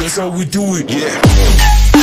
that's how we do it. Yeah.